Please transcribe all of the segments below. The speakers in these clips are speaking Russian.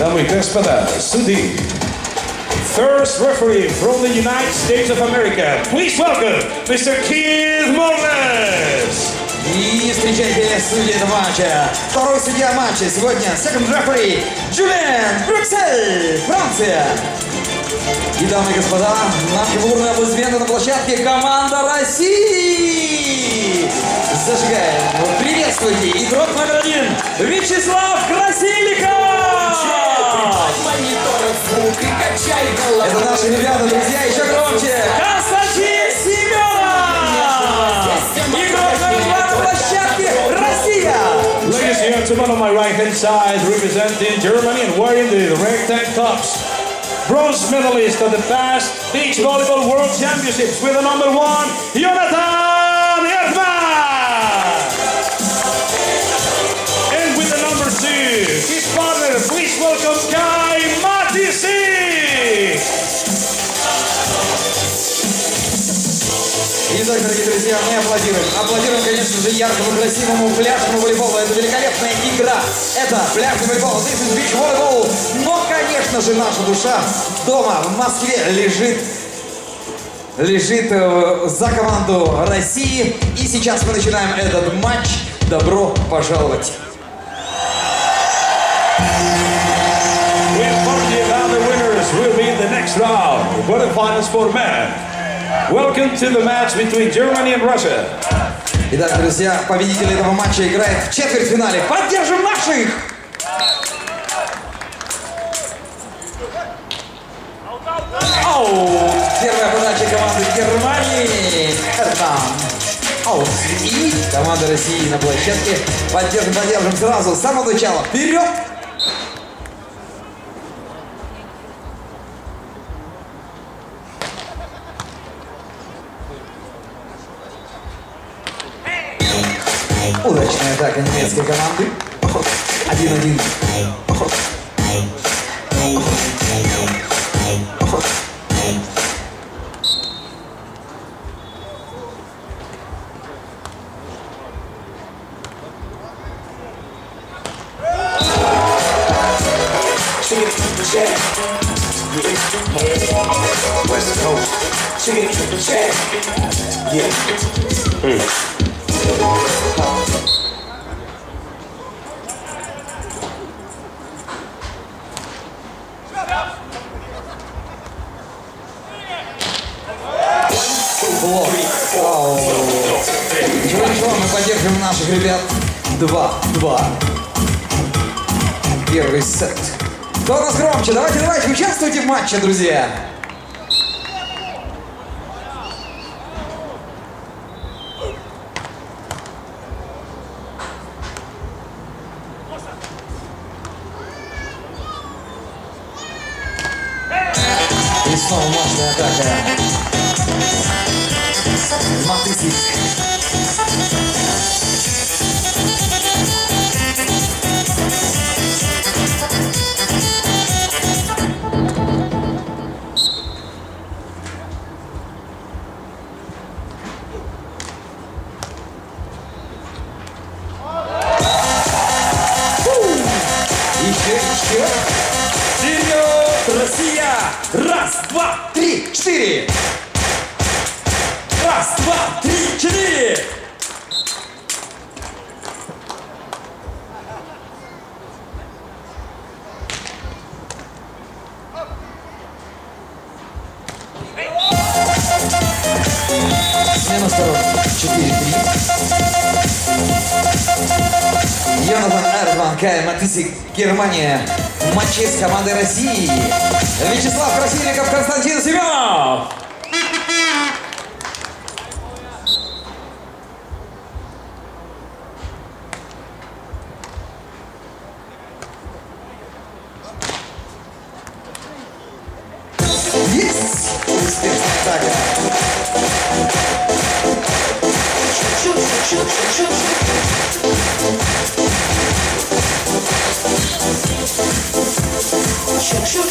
Дамы и господа, суды. First referee from the United States of America. Please welcome Mr. Keith Morales. И встречайте этого матча. Второй судья матча сегодня second referee Джулиан Брюксель, Франция. И, дамы и господа, наша фигурная аплодисменты на площадке команда России. Зажигаем. Приветствуйте. Игрок номер один Вячеслав Красильников. Это наши ребята, друзья, еще громче. Константин Семенов. Игрок номер два на площадке Россия. Ladies and gentlemen, on my right hand side, representing Germany and wearing the red tank tops. Bronze medalist of the past Beach Volleyball World Championships with the number one, Jonathan Erdmann! And with the number two, his partner, please welcome Kai Итак, дорогие друзья, мы аплодируем. Аплодируем, конечно же, яркому, красивому пляжному волейболу. Это великолепная игра. Это пляжный волейбол. This is beach volleyball. Но, конечно же, наша душа дома, в Москве, лежит лежит э, за команду России. И сейчас мы начинаем этот матч. Добро пожаловать. Inform you now the winners will be in the next round. Quarterfinals for men. Welcome to the match between Germany and Russia. Итак, друзья, победитель этого матча играет в четвертьфинале. Поддержим наших! Оу! Первая подача команды Германии. Аут. И команда России на площадке. Поддержим, поддержим сразу, с самого начала. Вперед! Удачная атака немецкой команды. Один-один. Матче, друзья. Германия. В матче с командой России. Вячеслав Красильников, Константин Семенов.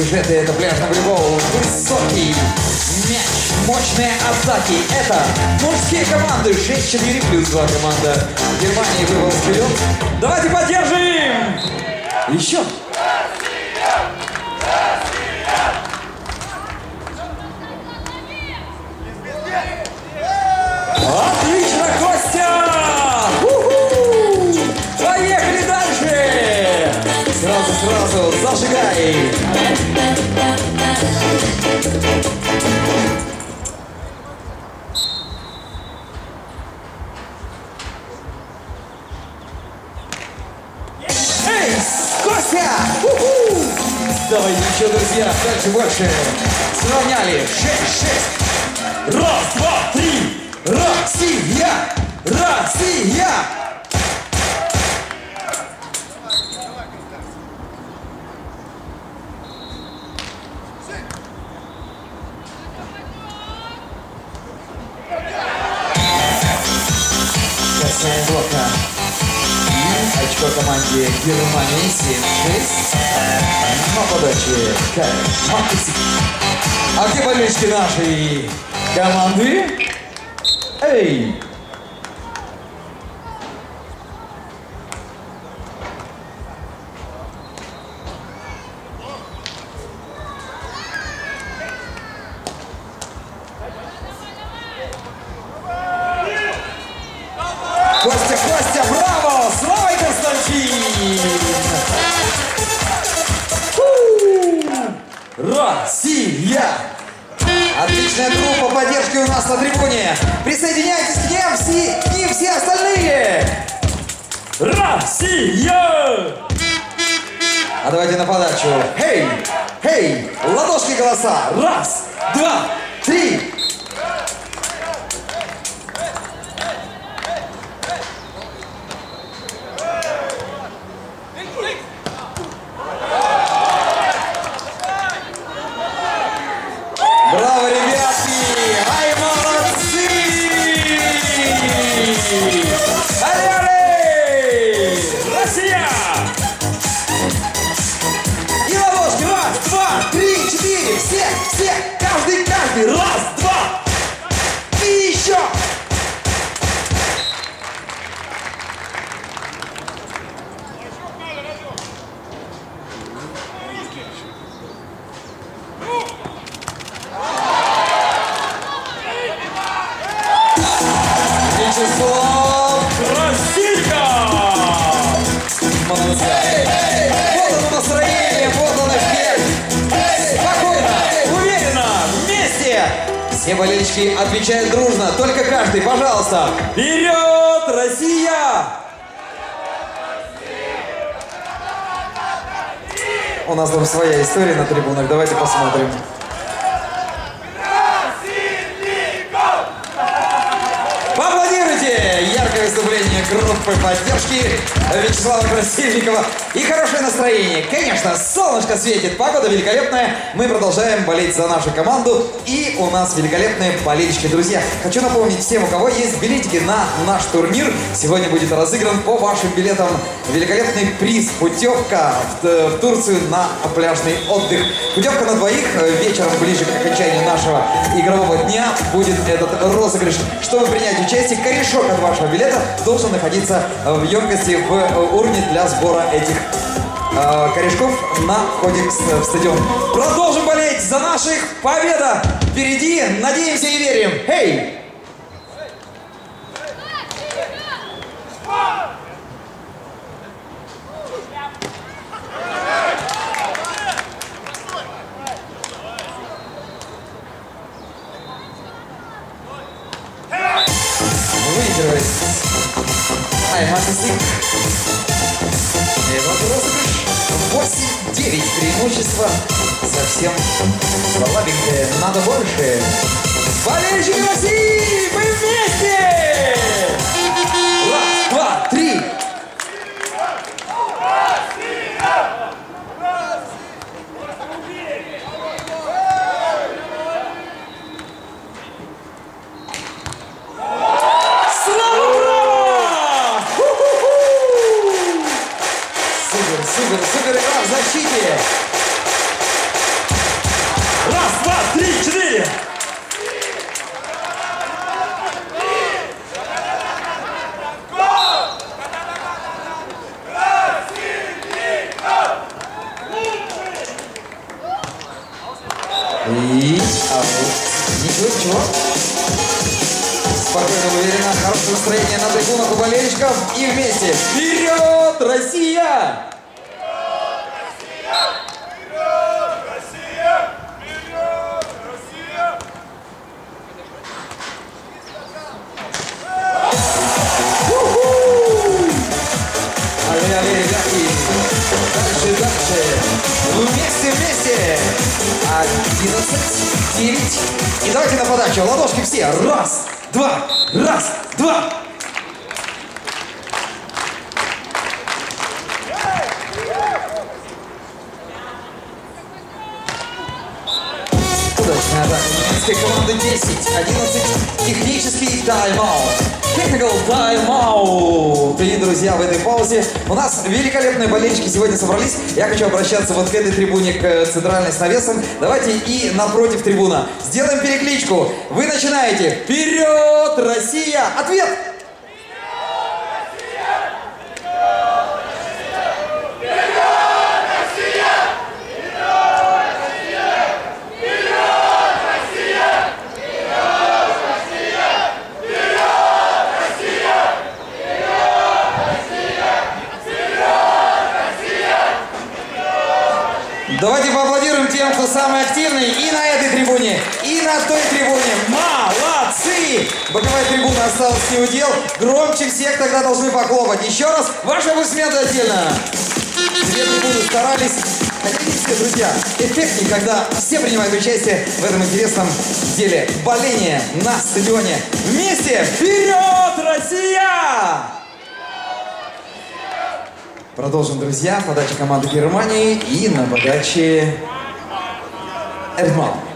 Сюжеты это пляжный волейбол. Высокий мяч, мощные атаки. Это мужские команды. 6-4 плюс 2 команда Германии вырвалась вперед. Давайте поддержим! Еще. Отлично, Костя! Поехали дальше! Сразу, сразу, зажигай! Давай еще, друзья, дальше больше. Сравняли. Шесть, шесть. Раз, два, три. Россия! Россия! Команде Германии 7-6. На подаче Кай Максик. А где болельщики нашей команды? Эй! На трибуне. Присоединяйтесь к ним все, ним все остальные. Россия! А давайте на подачу. Хей, хей, ладошки голоса. Раз, два, своя история на трибунах, давайте посмотрим. Поаплодируйте! Яркое выступление группы поддержки Вячеслава Красильникова. И хорошее настроение. Конечно, солнышко светит, погода великолепная. Мы продолжаем болеть за нашу команду. И у нас великолепные болельщики. Друзья, хочу напомнить всем, у кого есть билетики на наш турнир. Сегодня будет разыгран по вашим билетам великолепный приз. Путевка в, в Турцию на пляжный отдых. Путевка на двоих. Вечером, ближе к окончанию нашего игрового дня, будет этот розыгрыш. Чтобы принять участие, корешок от вашего билета должен находиться в емкости в урне для сбора этих э, корешков на входе ст- в стадион. Продолжим болеть за наших! Победа впереди! Надеемся и верим! Эй! Выигрывает Супер, супер игра в защите. Раз, два, три, четыре. И... А, ничего, ничего. Спокойно, уверенно, хорошее настроение на трибунах у болельщиков. И вместе вперед, Россия! Давайте на подачу. Ладошки все. Раз, два, раз, два. Удачная атака немецкой команды 10, 11, технический тайм-аут. Technical тайм-аут. И, друзья, в этой паузе у нас великолепные болельщики сегодня собрались. Я хочу обращаться вот к этой трибуне, к э, центральной с навесом. Давайте и напротив трибуна. Сделаем перекличку. Вы начинаете. Вперед, Россия! Ответ! Давайте поаплодируем тем, кто самый активный и на этой трибуне, и на той трибуне. Молодцы! Боковая трибуна осталась не удел. Громче всех тогда должны похлопать. Еще раз, ваши аплодисменты отдельно. Две трибуны старались. Хотя видите, друзья, эффектнее, когда все принимают участие в этом интересном деле. Боление на стадионе. Вместе! Вперед, Россия! Продолжим, друзья. Подача команды Германии и на подаче Эрдман.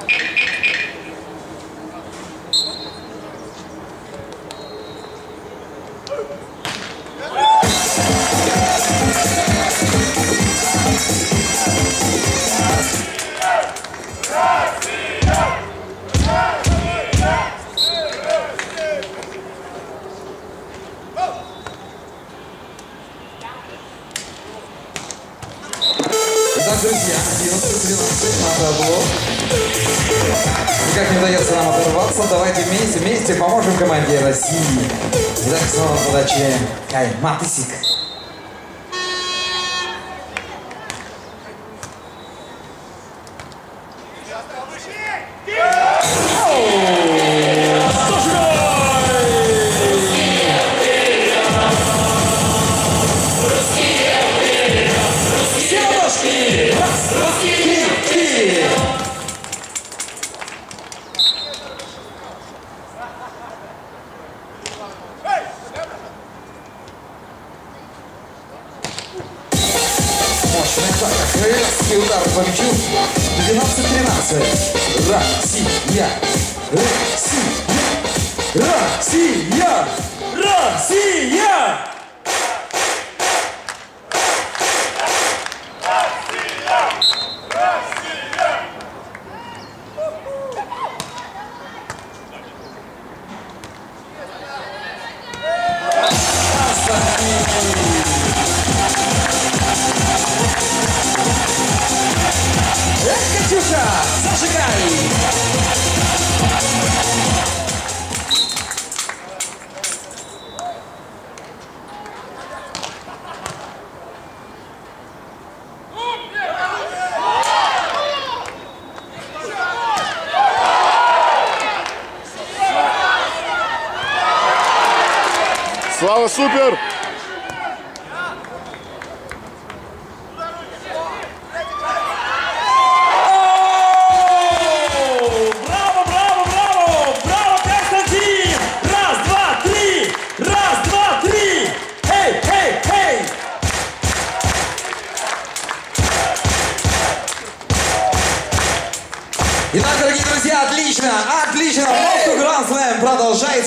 Вместе поможем команде России. На подаче Кай Матысик. Атака, резкий удар по мячу. 12-13. Россия! Россия! Россия! Россия!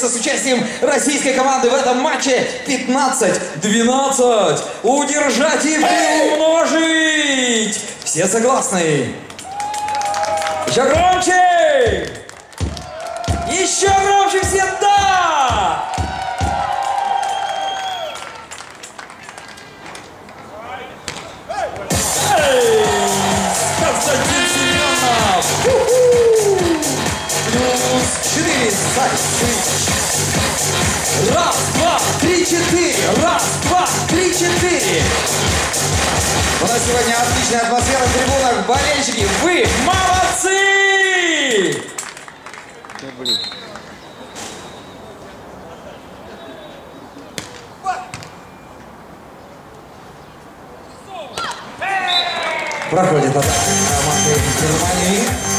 С участием российской команды в этом матче 15-12. Удержать и приумножить. Все согласны? Еще громче! Еще громче все да! Эй! Константин Семенов! Бросай. Раз, два, три, четыре. Раз, два, три, четыре. У нас сегодня отличная атмосфера в трибунах. Болельщики, вы молодцы! Проходит атака команды Германии.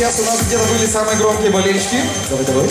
Сейчас у нас где-то были самые громкие болельщики. Давай, давай.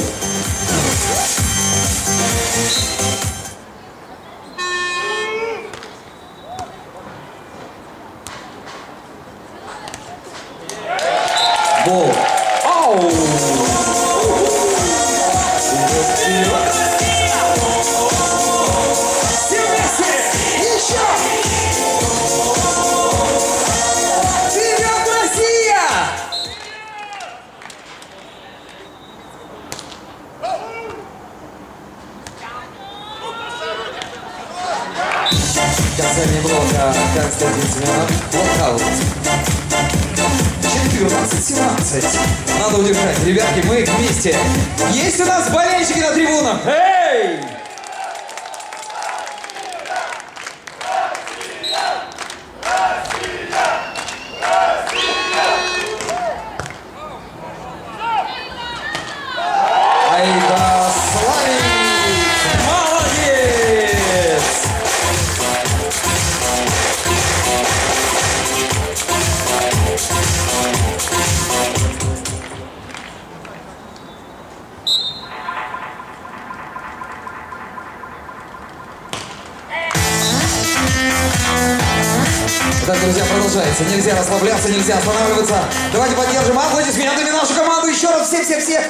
Продолжается. Нельзя расслабляться, нельзя останавливаться. Давайте поддержим аплодисментами нашу команду. Еще раз все-все-все.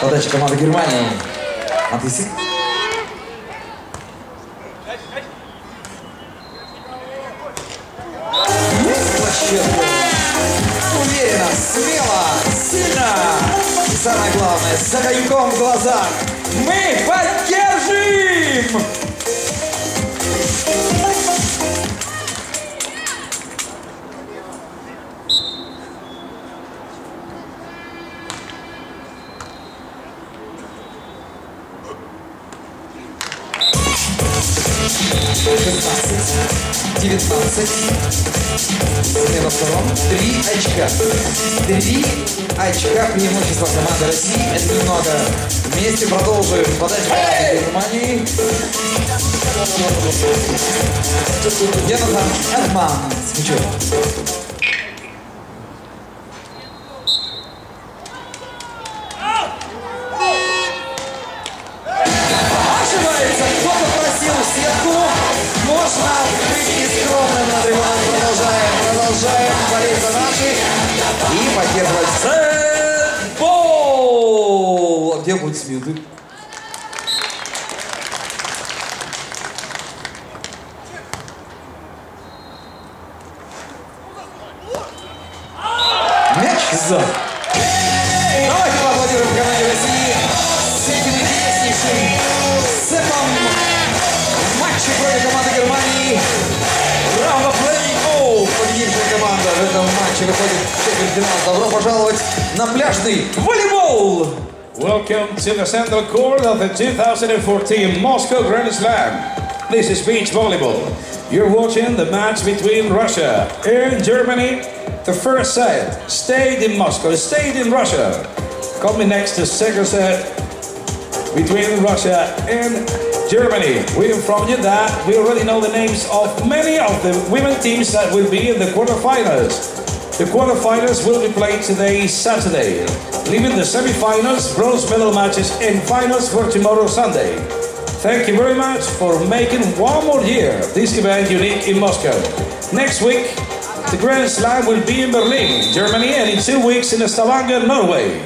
Подача команды Германии. Матыси. Есть 16. И во втором 3 очка. 3 очка числа команды России. Это немного. Вместе продолжим подачу команды Германии. Jonathan Эдман с мячом. А the of the 2014 Moscow Grand Slam. This is beach volleyball. You're watching the match between Russia and Germany. The first set stayed in Moscow, stayed in Russia. Coming next, the second set between Russia and Germany. We inform you that we already know the names of many of the women teams that will be in the quarterfinals. The quarterfinals will be played today, Saturday, leaving the semifinals, bronze medal matches, and finals for tomorrow, Sunday. Thank you very much for making one more year this event unique in Moscow. Next week, the Grand Slam will be in Berlin, Germany, and in two weeks in Stavanger, Norway.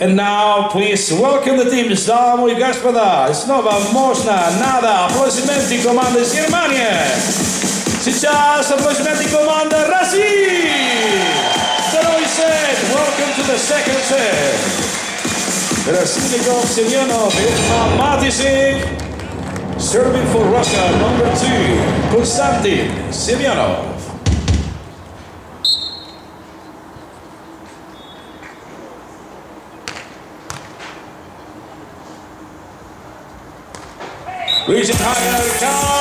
And now, please welcome the teams, дамы и господа. Снова можно, надо, аплодисменты команды из Германии. Сейчас аплодисменты команды России! Второй сет! Welcome to the second set! Расильников Семенов и Матисик! Serving for Russia, number two, Konstantin Semyonov. Reason higher, come!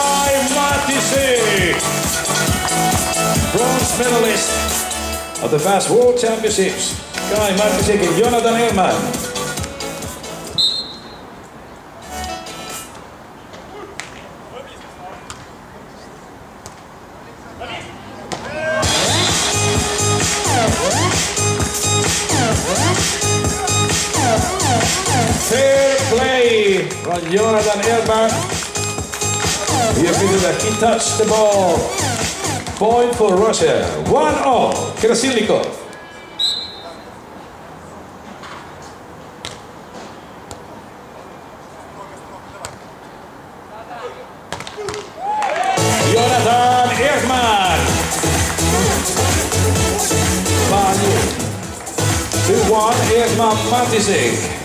Medalist of the Fast World Championships. Kai Matisi and Jonathan Hellman. Fair play from Jonathan Hellman. Here we that he touched the ball. Point for Russia. 1-0. Krasilnikov. Jonathan Erdman. 2-1. Erdman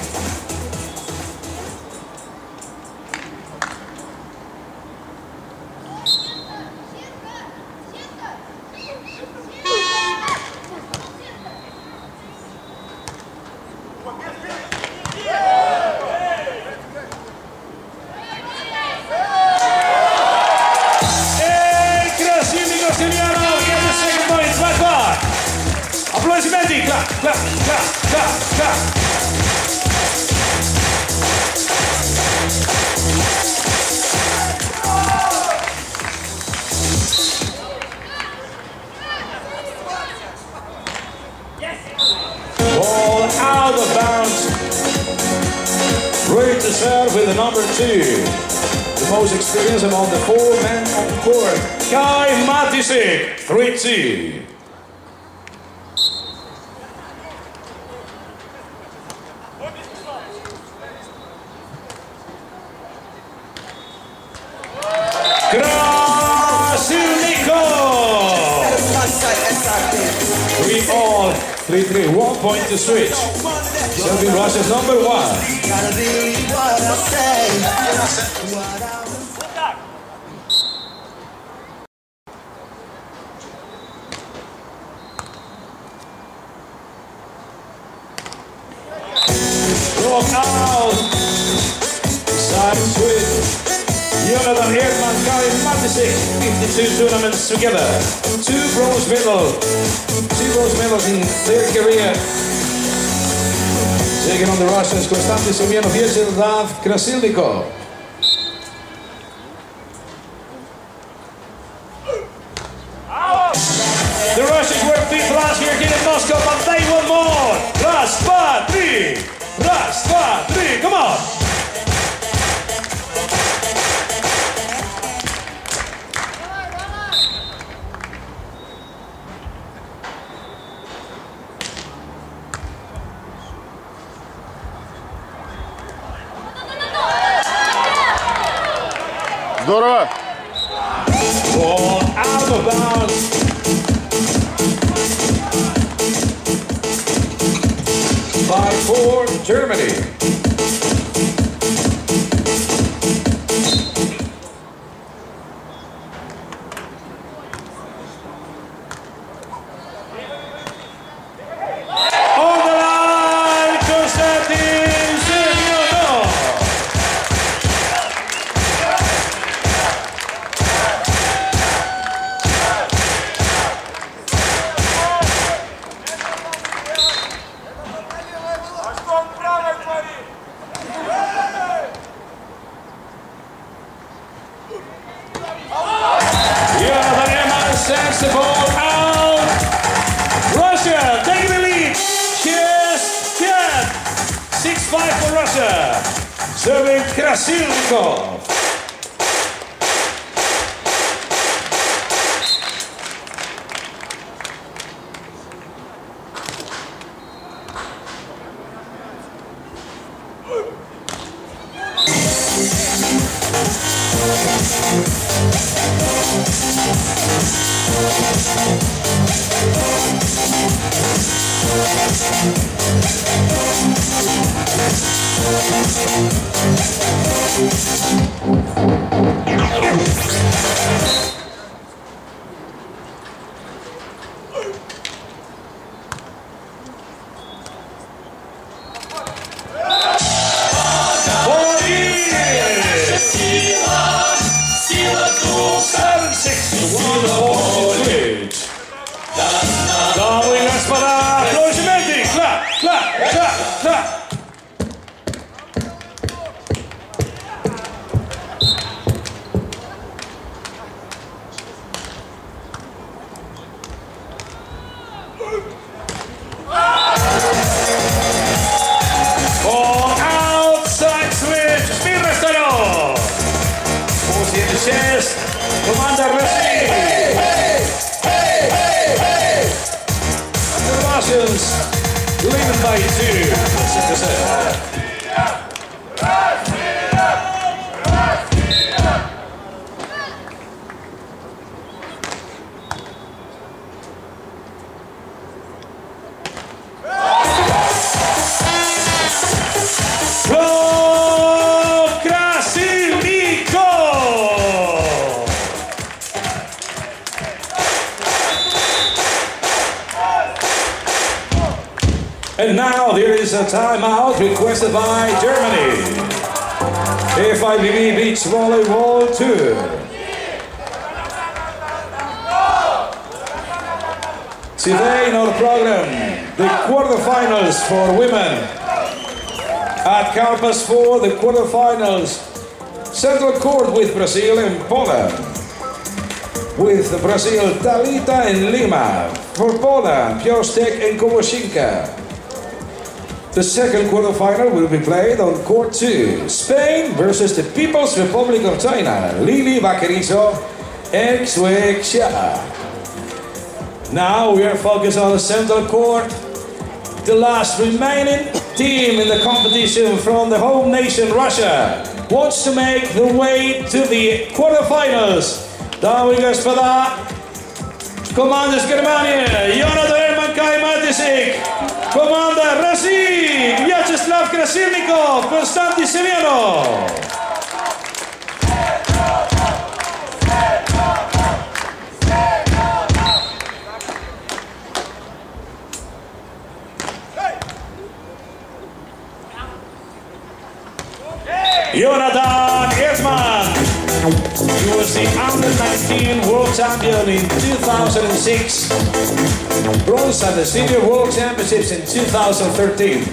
Number one. Gotta be what I say. What I Rock out. Side switch. Jonathan Ekman, Kari Matisek, 52 tournaments together. Two bronze medals. Two bronze medals in their career. Taking on the Russians, Konstantin Semyonov, Vyacheslav Krasilnikov. for Germany. Thank se você quiser. Is a timeout requested by Germany. FIVB Beach Volleyball Tour. Today in our program, the quarterfinals for women. At Campus 4, the quarterfinals. Central court with Brazil and Poland. With Brazil, Talita and Lima. For Poland, Piostek and Kowoshinka. The second quarterfinal will be played on court 2. Spain versus the People's Republic of China. Lili Vaquerizo and Xue Xia. Now we are focused on the central court. The last remaining team in the competition from the home nation Russia wants to make the way to the quarterfinals. Дамы и господа, команда из Германии, Йонатан Эрманкай Матисик, comanda Razin, Vyacheslav Krasilnikov, Konstantin Severov. Jonathan Edman. He was the under 19 world champion in 2006. Bronze at the senior world championships in 2013.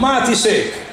Matisek. Vasiliko,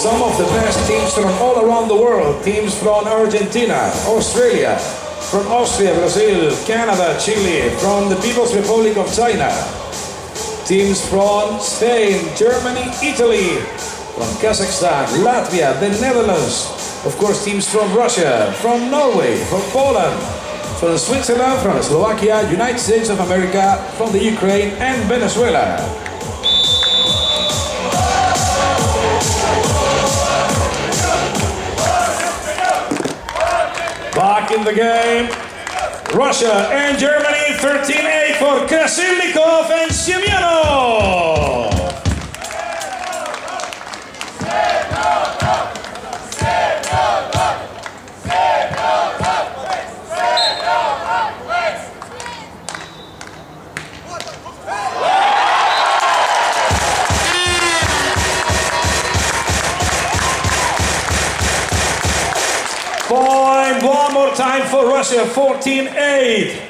some of the best teams from all around the world, teams from Argentina, Australia, from Austria, Brazil, Canada, Chile, from the People's Republic of China, teams from Spain, Germany, Italy, from Kazakhstan, Latvia, the Netherlands, of course teams from Russia, from Norway, from Poland, from Switzerland, from Slovakia, United States of America, from the Ukraine and Venezuela. In the game, Russia and Germany 13-8 for Krasilnikov and Semyonov. Point one more time for Russia, 14-8.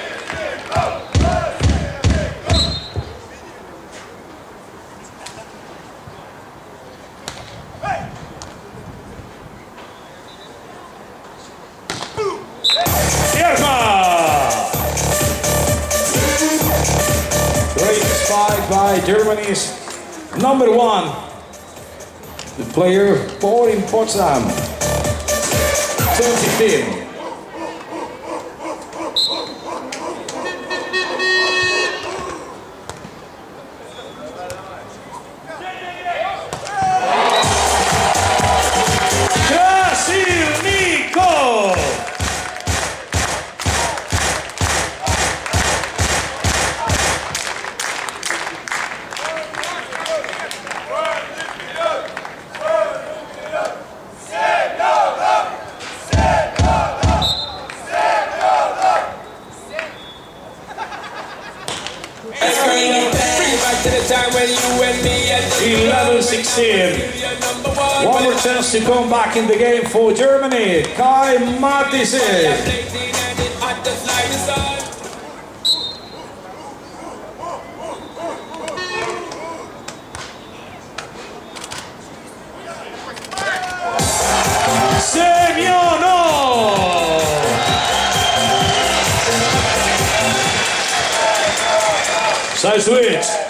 Germany's number one, the player born in Potsdam, 2015. One more chance to come back in the game for Germany. Kai Matisen. Side switch.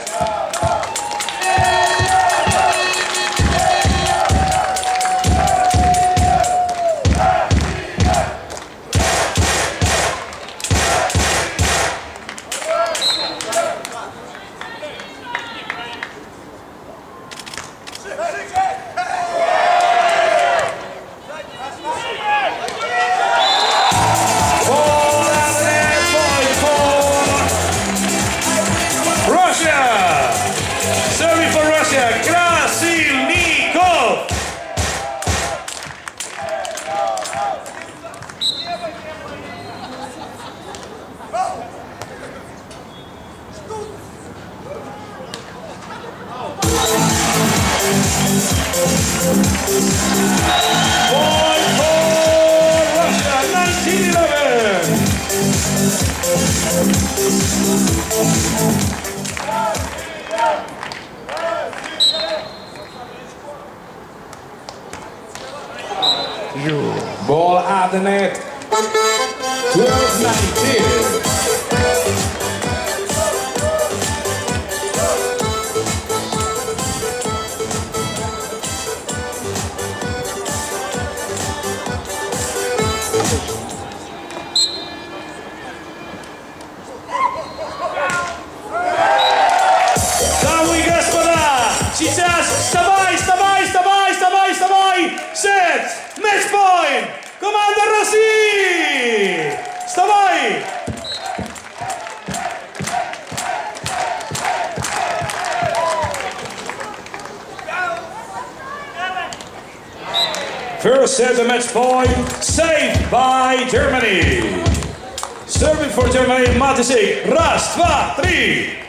First set the match point, saved by Germany. Serving for Germany, Matisik. Raz, dva, three.